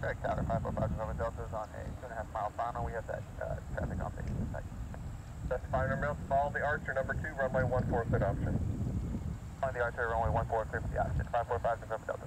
Craig, Tower 545 November Delta is on a two and a half mile final. We have that uh, traffic on base tonight. Specify number else, follow the Archer number two, runway one four, clear option. Find the archer runway 14, clear for the option. 545 November Delta.